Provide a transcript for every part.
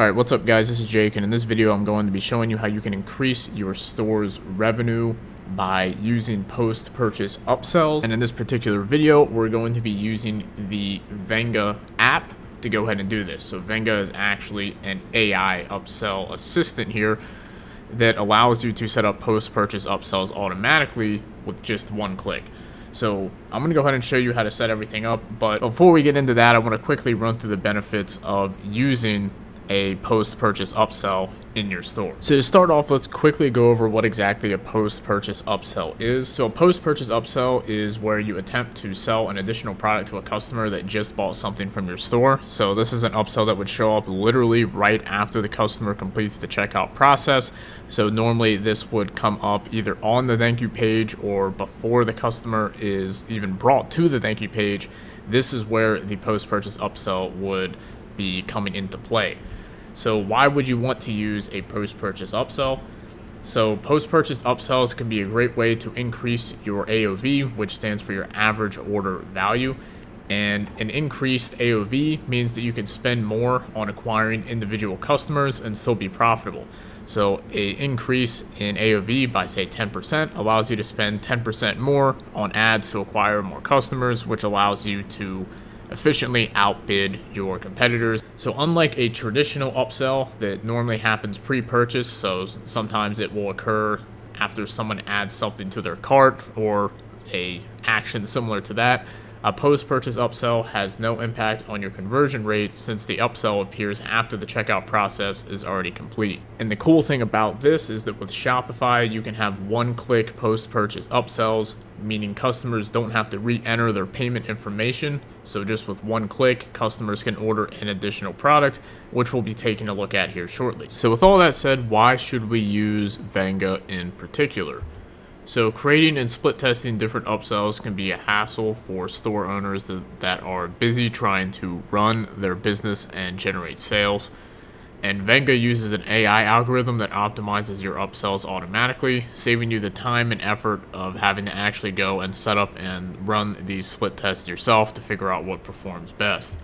Alright, what's up guys, this is Jake, and in this video I'm going to be showing you how you can increase your store's revenue by using post-purchase upsells. And in this particular video, we're going to be using the Vanga app to go ahead and do this. So Vanga is actually an AI upsell assistant here that allows you to set up post-purchase upsells automatically with just one click. So I'm going to go ahead and show you how to set everything up, but before we get into that, I want to quickly run through the benefits of using a post-purchase upsell in your store. So to start off, let's quickly go over what exactly a post-purchase upsell is. So a post-purchase upsell is where you attempt to sell an additional product to a customer that just bought something from your store. So this is an upsell that would show up literally right after the customer completes the checkout process. So normally this would come up either on the thank you page or before the customer is even brought to the thank you page. This is where the post-purchase upsell would be coming into play. So why would you want to use a post-purchase upsell? So post-purchase upsells can be a great way to increase your AOV, which stands for your average order value. And an increased AOV means that you can spend more on acquiring individual customers and still be profitable. So a increase in AOV by say 10% allows you to spend 10% more on ads to acquire more customers, which allows you to efficiently outbid your competitors. So unlike a traditional upsell that normally happens pre-purchase, so sometimes it will occur after someone adds something to their cart or a action similar to that, a post-purchase upsell has no impact on your conversion rate since the upsell appears after the checkout process is already complete. And the cool thing about this is that with Shopify, you can have one-click post-purchase upsells, meaning customers don't have to re-enter their payment information. So just with one click, customers can order an additional product, which we'll be taking a look at here shortly. So with all that said, why should we use Vanga in particular? So creating and split testing different upsells can be a hassle for store owners that, are busy trying to run their business and generate sales. And Vanga uses an AI algorithm that optimizes your upsells automatically, saving you the time and effort of having to actually go and set up and run these split tests yourself to figure out what performs best.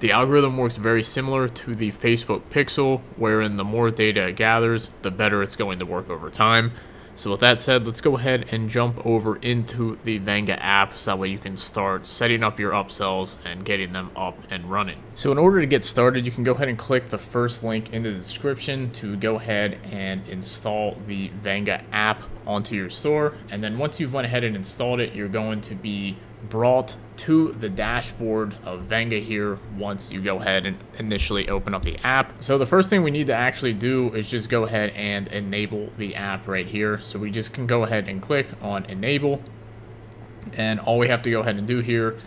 The algorithm works very similar to the Facebook Pixel, wherein the more data it gathers, the better it's going to work over time. So with that said, let's go ahead and jump over into the Vanga app so that way you can start setting up your upsells and getting them up and running. So in order to get started, you can go ahead and click the first link in the description to go ahead and install the Vanga app onto your store. And then once you've went ahead and installed it, you're going to be brought to the dashboard of Vanga here once you go ahead and initially open up the app. So the first thing we need to actually do is just go ahead and enable the app right here. So we just can go ahead and click on enable. And all we have to go ahead and do here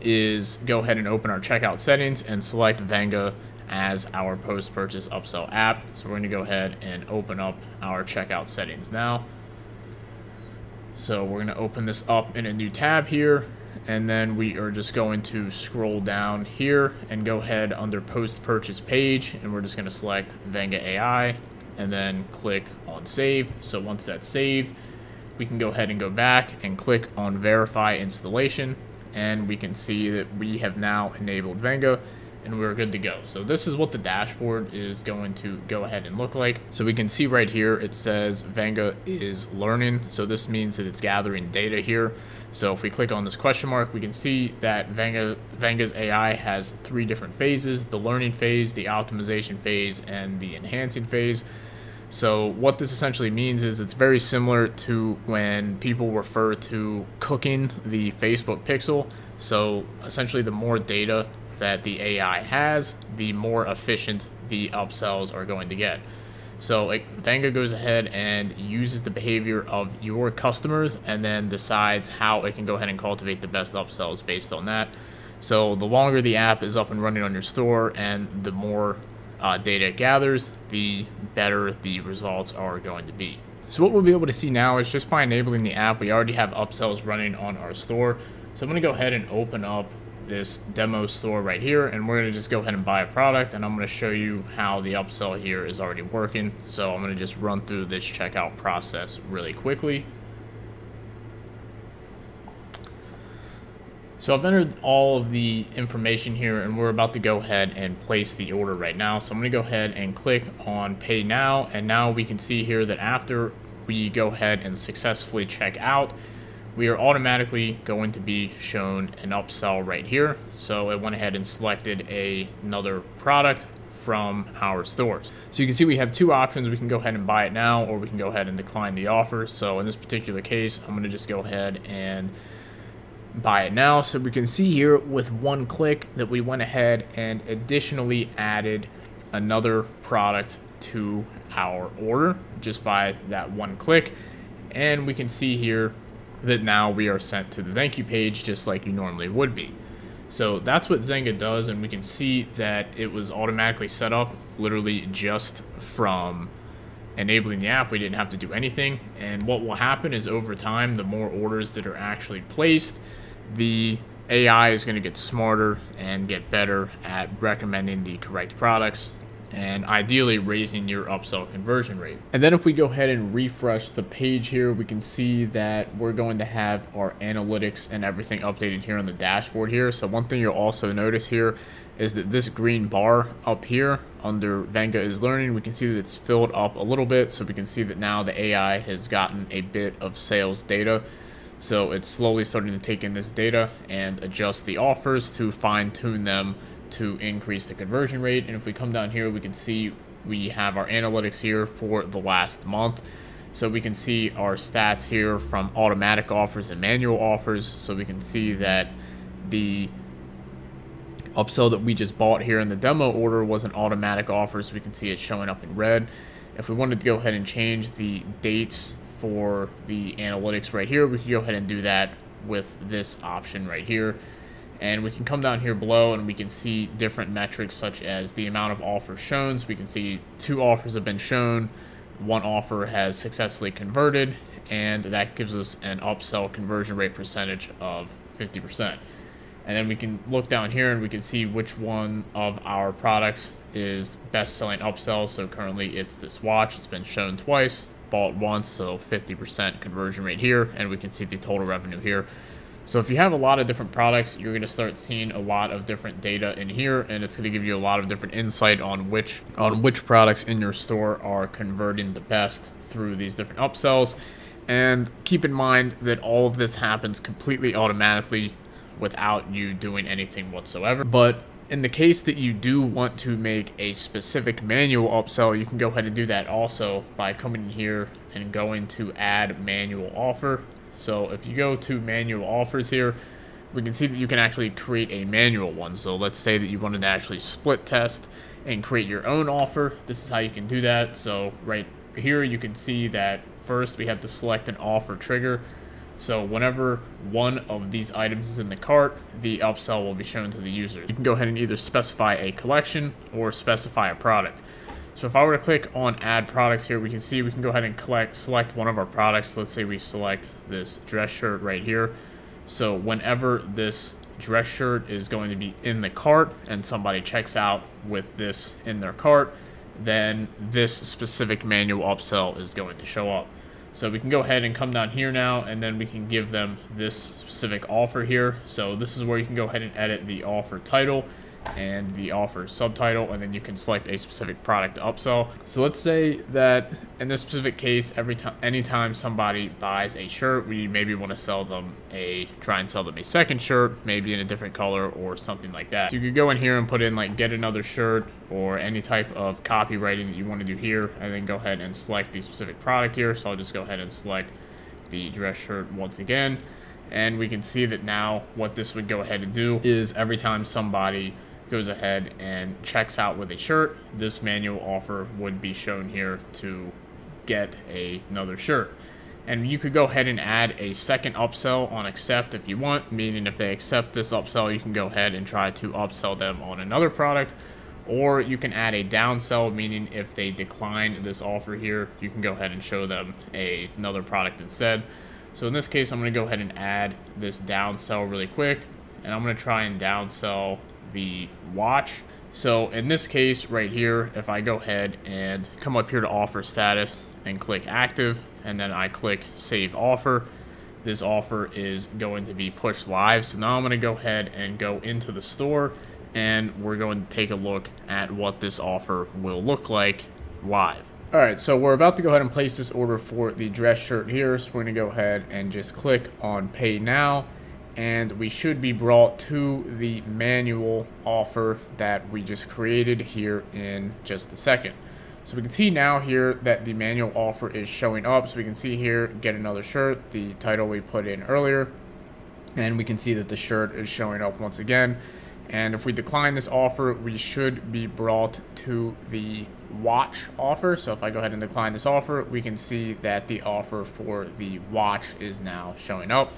is go ahead and open our checkout settings and select Vanga as our post-purchase upsell app. So we're going to go ahead and open up our checkout settings now. So we're going to open this up in a new tab here and then we are just going to scroll down here and go ahead under post purchase page and we're just going to select Vanga AI and then click on save. So once that's saved we can go ahead and go back and click on verify installation and we can see that we have now enabled Vanga and we're good to go. So this is what the dashboard is going to go ahead and look like. So we can see right here, it says Vanga is learning. So this means that it's gathering data here. So if we click on this question mark, we can see that Vanga, Vanga's AI has three different phases, the learning phase, the optimization phase, and the enhancing phase. So what this essentially means is it's very similar to when people refer to cooking the Facebook pixel. So essentially the more data that the AI has, the more efficient the upsells are going to get. So Vanga goes ahead and uses the behavior of your customers and then decides how it can go ahead and cultivate the best upsells based on that. So the longer the app is up and running on your store and the more uh, data it gathers, the better the results are going to be. So what we'll be able to see now is just by enabling the app, we already have upsells running on our store. So I'm going to go ahead and open up this demo store right here and we're going to just go ahead and buy a product and I'm going to show you how the upsell here is already working. So I'm going to just run through this checkout process really quickly. So I've entered all of the information here and we're about to go ahead and place the order right now. So I'm to go ahead and click on pay now and now we can see here that after we go ahead and successfully check out, we are automatically going to be shown an upsell right here. So I went ahead and selected a, another product from our stores. So you can see we have two options. We can go ahead and buy it now or we can go ahead and decline the offer. So in this particular case, I'm going to just go ahead and buy it now. So we can see here with one click that we went ahead and additionally added another product to our order just by that one click. And we can see here that now we are sent to the thank you page just like you normally would be. So that's what Vanga does, and we can see that it was automatically set up literally just from enabling the app. We didn't have to do anything. And what will happen is over time, the more orders that are actually placed, the AI is going to get smarter and get better at recommending the correct products and ideally raising your upsell conversion rate. And then if we go ahead and refresh the page here, we can see that we're going to have our analytics and everything updated here on the dashboard here. So one thing you'll also notice here is that this green bar up here under Vanga is learning, we can see that it's filled up a little bit. So we can see that now the AI has gotten a bit of sales data. So it's slowly starting to take in this data and adjust the offers to fine tune them to increase the conversion rate. And if we come down here, we can see we have our analytics here for the last month. So we can see our stats here from automatic offers and manual offers. So we can see that the upsell that we just bought here in the demo order was an automatic offer. So we can see it showing up in red. If we wanted to go ahead and change the dates for the analytics right here, we can go ahead and do that with this option right here. And we can come down here below and we can see different metrics such as the amount of offers shown. So we can see two offers have been shown, one offer has successfully converted, and that gives us an upsell conversion rate percentage of 50%. And then we can look down here and we can see which one of our products is best selling upsell. So currently it's this watch. It's been shown twice, bought once, so 50% conversion rate here. And we can see the total revenue here. So if you have a lot of different products, you're going to start seeing a lot of different data in here, and it's going to give you a lot of different insight on which on which products in your store are converting the best through these different upsells. And keep in mind that all of this happens completely automatically without you doing anything whatsoever. But in the case that you do want to make a specific manual upsell, you can go ahead and do that also by coming in here and going to add manual offer so if you go to manual offers here, we can see that you can actually create a manual one. So let's say that you wanted to actually split test and create your own offer. This is how you can do that. So right here, you can see that first we have to select an offer trigger. So whenever one of these items is in the cart, the upsell will be shown to the user. You can go ahead and either specify a collection or specify a product. So if I were to click on add products here, we can see we can go ahead and collect, select one of our products. Let's say we select this dress shirt right here. So whenever this dress shirt is going to be in the cart and somebody checks out with this in their cart, then this specific manual upsell is going to show up. So we can go ahead and come down here now and then we can give them this specific offer here. So this is where you can go ahead and edit the offer title and the offer subtitle, and then you can select a specific product to upsell. So let's say that in this specific case, every time, anytime somebody buys a shirt, we maybe want to sell them a, try and sell them a second shirt, maybe in a different color or something like that. So you could go in here and put in like get another shirt or any type of copywriting that you want to do here, and then go ahead and select the specific product here. So I'll just go ahead and select the dress shirt once again. And we can see that now what this would go ahead and do is every time somebody goes ahead and checks out with a shirt, this manual offer would be shown here to get a, another shirt. And you could go ahead and add a second upsell on accept if you want, meaning if they accept this upsell, you can go ahead and try to upsell them on another product. Or you can add a downsell, meaning if they decline this offer here, you can go ahead and show them a, another product instead. So in this case, I'm going to go ahead and add this downsell really quick. And I'm going to try and downsell the watch. So in this case right here, if I go ahead and come up here to offer status and click active, and then I click save offer, this offer is going to be pushed live. So now I'm going to go ahead and go into the store and we're going to take a look at what this offer will look like live. All right, so we're about to go ahead and place this order for the dress shirt here. So we're going to go ahead and just click on pay now and we should be brought to the manual offer that we just created here in just a second. So we can see now here that the manual offer is showing up. So we can see here, get another shirt, the title we put in earlier. And we can see that the shirt is showing up once again. And if we decline this offer, we should be brought to the watch offer. So if I go ahead and decline this offer, we can see that the offer for the watch is now showing up.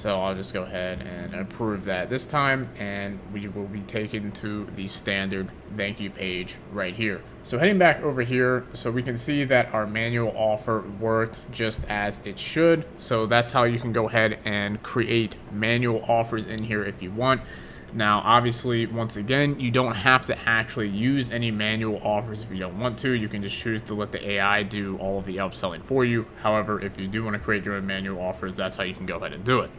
So I'll just go ahead and approve that this time and we will be taken to the standard thank you page right here. So heading back over here, so we can see that our manual offer worked just as it should. So that's how you can go ahead and create manual offers in here if you want. Now, obviously, once again, you don't have to actually use any manual offers if you don't want to. You can just choose to let the AI do all of the upselling for you. However, if you do want to create your own manual offers, that's how you can go ahead and do it.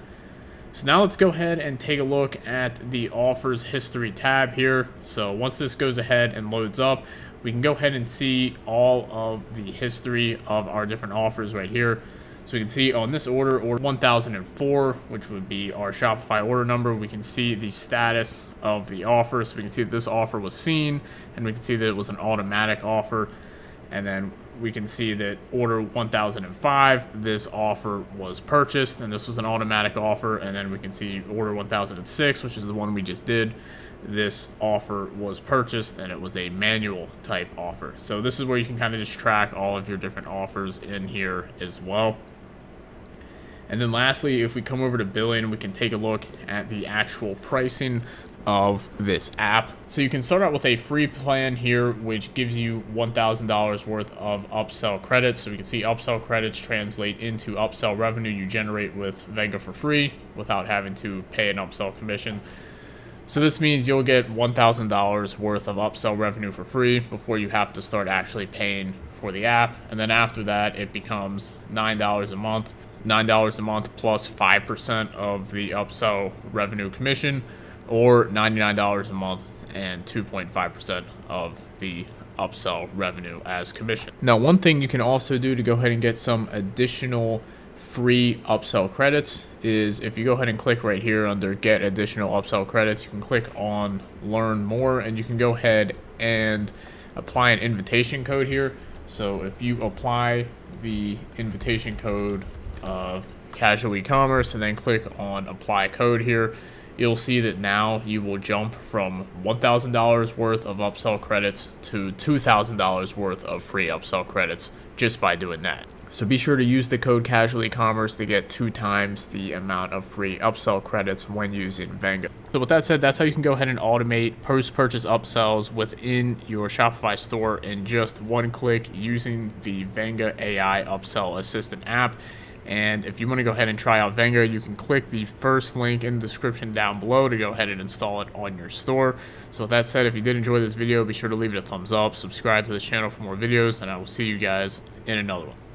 So now let's go ahead and take a look at the offers history tab here. So once this goes ahead and loads up, we can go ahead and see all of the history of our different offers right here. So we can see on this order, order 1004, which would be our Shopify order number, we can see the status of the offer. So we can see that this offer was seen, and we can see that it was an automatic offer. And then we can see that order 1005, this offer was purchased, and this was an automatic offer. And then we can see order 1006, which is the one we just did. This offer was purchased, and it was a manual type offer. So this is where you can kind of just track all of your different offers in here as well. And then lastly, if we come over to billing, we can take a look at the actual pricing of this app. So you can start out with a free plan here, which gives you $1,000 worth of upsell credits. So we can see upsell credits translate into upsell revenue you generate with Vanga for free without having to pay an upsell commission. So this means you'll get $1,000 worth of upsell revenue for free before you have to start actually paying for the app. And then after that, it becomes $9 a month $9 a month plus 5% of the upsell revenue commission, or $99 a month and 2.5% of the upsell revenue as commission. Now, one thing you can also do to go ahead and get some additional free upsell credits is if you go ahead and click right here under get additional upsell credits, you can click on learn more and you can go ahead and apply an invitation code here. So if you apply the invitation code of casual e-commerce and then click on apply code here you'll see that now you will jump from $1,000 worth of upsell credits to $2,000 worth of free upsell credits just by doing that. So be sure to use the code Casual E-commerce to get two times the amount of free upsell credits when using Vanga. So with that said, that's how you can go ahead and automate post-purchase upsells within your Shopify store in just one click using the Vanga AI Upsell Assistant app. And if you want to go ahead and try out Vanga, you can click the first link in the description down below to go ahead and install it on your store. So with that said, if you did enjoy this video, be sure to leave it a thumbs up, subscribe to the channel for more videos, and I will see you guys in another one.